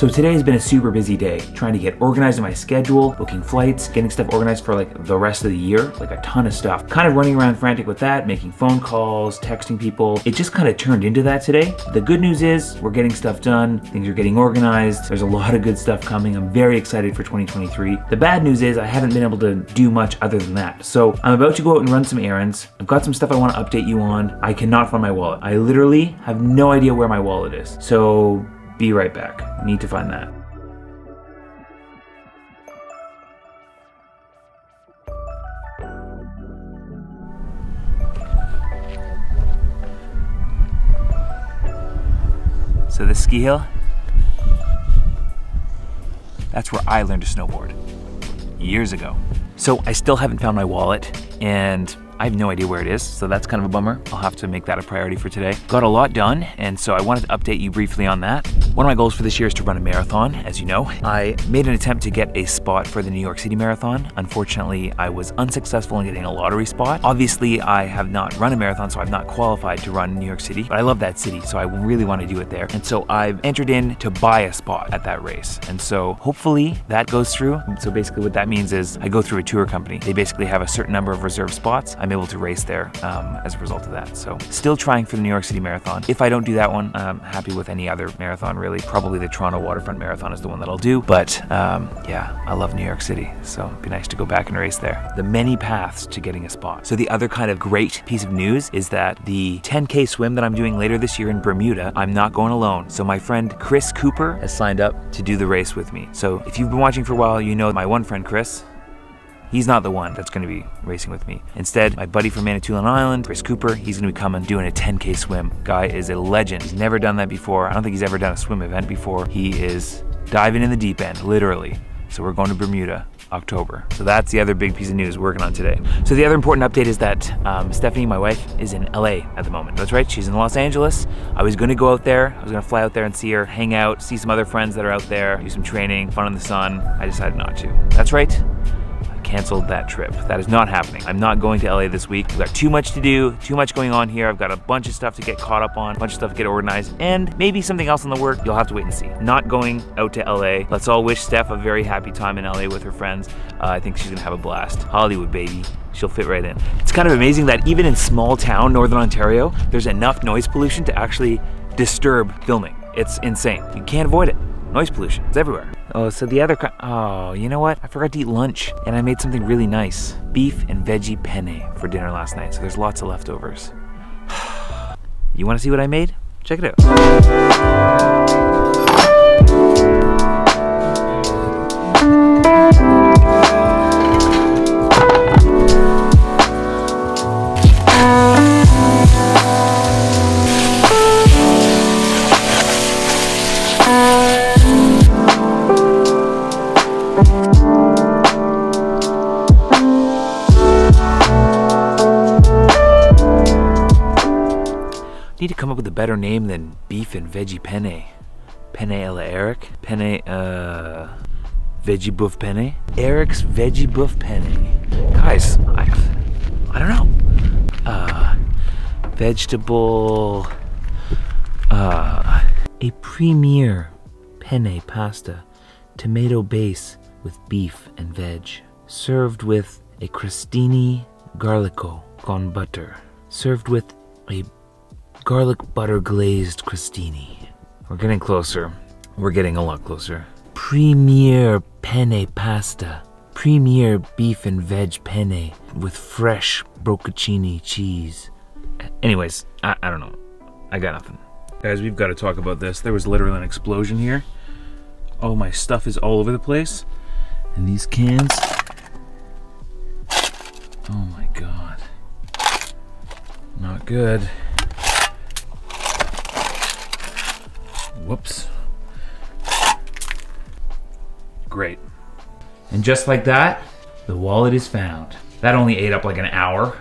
So today has been a super busy day, trying to get organized in my schedule, booking flights, getting stuff organized for like the rest of the year, like a ton of stuff. Kind of running around frantic with that, making phone calls, texting people. It just kind of turned into that today. The good news is we're getting stuff done, things are getting organized, there's a lot of good stuff coming. I'm very excited for 2023. The bad news is I haven't been able to do much other than that. So I'm about to go out and run some errands. I've got some stuff I want to update you on. I cannot find my wallet. I literally have no idea where my wallet is. So be right back. Need to find that. So the ski hill, that's where I learned to snowboard years ago. So I still haven't found my wallet and I have no idea where it is, so that's kind of a bummer. I'll have to make that a priority for today. Got a lot done, and so I wanted to update you briefly on that. One of my goals for this year is to run a marathon, as you know. I made an attempt to get a spot for the New York City Marathon. Unfortunately, I was unsuccessful in getting a lottery spot. Obviously, I have not run a marathon, so I'm not qualified to run New York City, but I love that city, so I really want to do it there. And so I've entered in to buy a spot at that race. And so hopefully that goes through. So basically what that means is I go through a tour company. They basically have a certain number of reserved spots. I'm able to race there um, as a result of that. So still trying for the New York City Marathon. If I don't do that one, I'm happy with any other marathon really. Probably the Toronto Waterfront Marathon is the one that I'll do. But um, yeah, I love New York City. So it'd be nice to go back and race there. The many paths to getting a spot. So the other kind of great piece of news is that the 10K swim that I'm doing later this year in Bermuda, I'm not going alone. So my friend Chris Cooper has signed up to do the race with me. So if you've been watching for a while, you know my one friend Chris, He's not the one that's going to be racing with me. Instead, my buddy from Manitoulin Island, Chris Cooper, he's going to be coming doing a 10K swim. Guy is a legend. He's never done that before. I don't think he's ever done a swim event before. He is diving in the deep end, literally. So we're going to Bermuda October. So that's the other big piece of news we're working on today. So the other important update is that um, Stephanie, my wife, is in LA at the moment. That's right, she's in Los Angeles. I was gonna go out there. I was gonna fly out there and see her, hang out, see some other friends that are out there, do some training, fun in the sun. I decided not to. That's right, canceled that trip. That is not happening. I'm not going to LA this week. We've got too much to do, too much going on here. I've got a bunch of stuff to get caught up on, a bunch of stuff to get organized, and maybe something else in the work. You'll have to wait and see. Not going out to LA. Let's all wish Steph a very happy time in LA with her friends. Uh, I think she's gonna have a blast. Hollywood, baby. She'll fit right in. It's kind of amazing that even in small town, Northern Ontario, there's enough noise pollution to actually disturb filming. It's insane. You can't avoid it. Noise pollution, it's everywhere. Oh, so the other, oh, you know what? I forgot to eat lunch and I made something really nice. Beef and veggie penne for dinner last night, so there's lots of leftovers. you wanna see what I made? Check it out. Need to come up with a better name than beef and veggie penne. Penne alla Eric? Penne, uh, veggie buff penne? Eric's veggie buff penne. Guys, I, I don't know. Uh, vegetable, uh, a premier penne pasta, tomato base with beef and veg, served with a crostini garlico con butter, served with a garlic butter glazed crostini. We're getting closer. We're getting a lot closer. Premier penne pasta. Premier beef and veg penne with fresh bocconcini cheese. Anyways, I, I don't know. I got nothing. Guys, we've got to talk about this. There was literally an explosion here. Oh, my stuff is all over the place. And these cans. Oh my god. Not good. Whoops. Great. And just like that, the wallet is found. That only ate up like an hour.